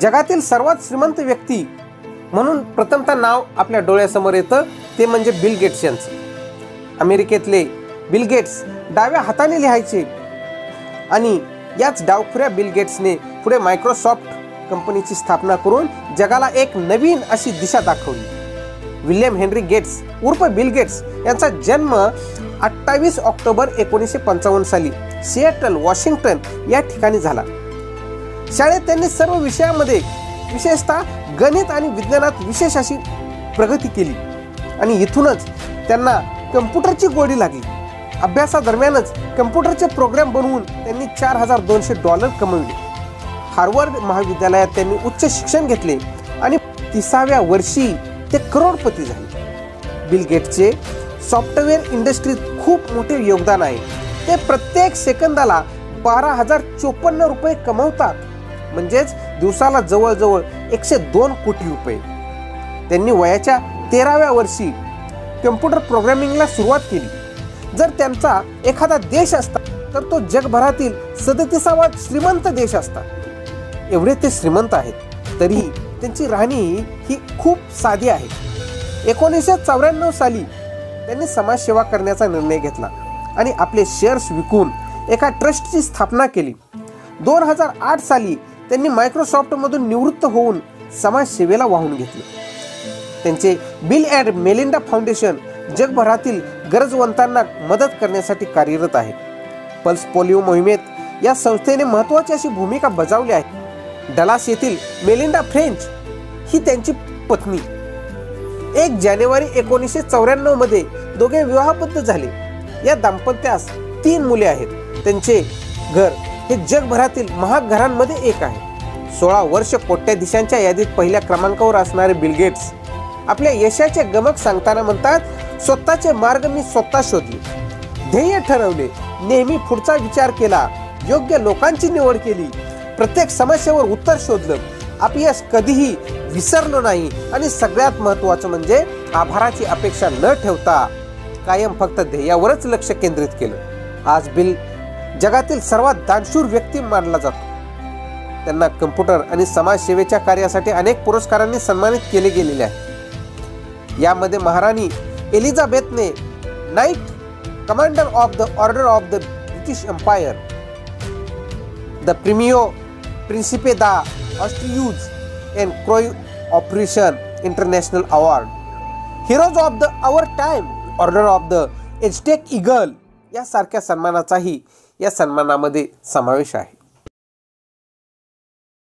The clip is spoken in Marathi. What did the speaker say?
जगातील सर्वात श्रीमंत व्यक्ती म्हणून प्रथमतः नाव आपल्या डोळ्यासमोर येतं ते म्हणजे बिल गेट्स यांचं. अमेरिकेतले बिल गेट्स डाव्या हाताने लिहायचे आणि याच डावखुऱ्या बिल गेट्सने पुढे मायक्रोसॉफ्ट कंपनीची स्थापना करून जगाला एक नवीन अशी दिशा दाखवली. विल्यम हेनरी गेट्स उर्फ बिल गेट्स यांचा जन्म अठ्ठावीस ऑक्टोबर एकोणीसशे पंचावन्न साली सिएटल वॉशिंग्टन या ठिकाणी झाला. शाळेत त्यांनी सर्व विषयामध्ये विशेषतः गणित आणि विज्ञानात विशेष अशी प्रगती केली. आणि इथूनच त्यांना कम्प्युटरची गोडी लागली. अभ्यासादरम्यानच कम्प्युटरचे प्रोग्राम बनवून त्यांनी चार हजार दोनशे डॉलर कमवले. हार्वर्ड महाविद्यालयात त्यांनी उच्च शिक्षण घेतले आणि तिसाव्या वर्षी ते करोडपती झाले. बिल गेटचे सॉफ्टवेअर इंडस्ट्रीत खूप मोठे योगदान आहे. ते प्रत्येक सेकंदाला बारा हजार चोपन्न रुपये कमवतात. म्हणजेच दिवसाला जवळजवळ एकशे दोन कोटी रुपये. त्यांनी वयाच्या तेराव्या वर्षी कम्प्युटर प्रोग्रामिंगला सुरुवात केली. जर त्यांचा एखादा देश असता तर तो जगभरातील सदतीसावा श्रीमंत देश असता. एवढे ते श्रीमंत आहेत तरीही त्यांची राहणी ही खूप साधी आहे. एकोणीसशे चौऱ्याण्णव साली त्यांनी समाजसेवा करण्याचा निर्णय घेतला आणि आपले शेअर्स विकून एका ट्रस्टची स्थापना केली. दोन हजार आठ साली त्यांनी मायक्रोसॉफ्टमधून निवृत्त होऊन समाजसेवेला वाहून घेतले. त्यांचे बिल अँड मेलिंडा फाउंडेशन जगभरातील गरजवंतांना मदत करण्यासाठी कार्यरत आहे. पल्स पोलिओ मोहिमेत या संस्थेने महत्त्वाची अशी भूमिका बजावली आहे. डलास येथील मेलिंडा फ्रेंच ही त्यांची पत्नी. एक जानेवारी एकोणीसशे चौऱ्याण्णवमध्ये दोघे विवाहबद्ध झाले. या दाम्पत्यास तीन मुले आहेत. त्यांचे घर हे जगभरातील महाग घरांमध्ये एक आहे. सोळा वर्ष कोट्याधीशांच्या यादीत पहिल्या क्रमांकावर असणारे बिल गेट्स आपल्या यशाचे गमक सांगताना म्हणतात स्वतःचे मार्ग मी स्वतः शोधले. ध्येय ठरवले. नेहमी पुढचा विचार केला. योग्य लोकांची निवड केली. प्रत्येक समस्येवर उत्तर शोधलं. अपयश कधीही विसरलो नाही. आणि सगळ्यात महत्त्वाचं म्हणजे आभाराची अपेक्षा न ठेवता कायम फक्त ध्येयावरच लक्ष केंद्रित केलं. आज बिल जगातील सर्वात दानशूर व्यक्ती मानला जातो. त्यांना कम्प्युटर आणि समाजसेवेच्या कार्यासाठी अनेक पुरस्कारांनी सन्मानित केले गेलेले आहे. यामध्ये महाराणी एलिझाबेथने knight commander of the order of the British empire the Premio Principe de Asturias and क्रोय operation international award heroes of the our time order of the Aztec eagle यासारख्या सन्मानाचाही या सन्मानामध्ये समावेश आहे.